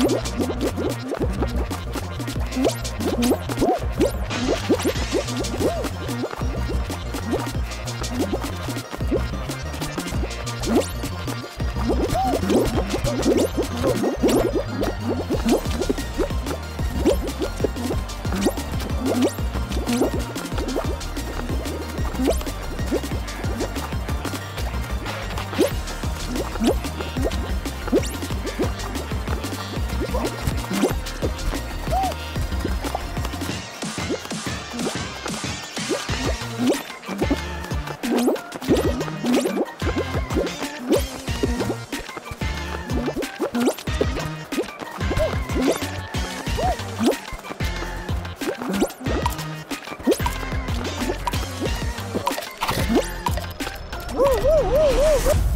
Woo, woo, woo.